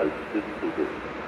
as Halbdistrikt.